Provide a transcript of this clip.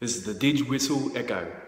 is the Didge Whistle Echo.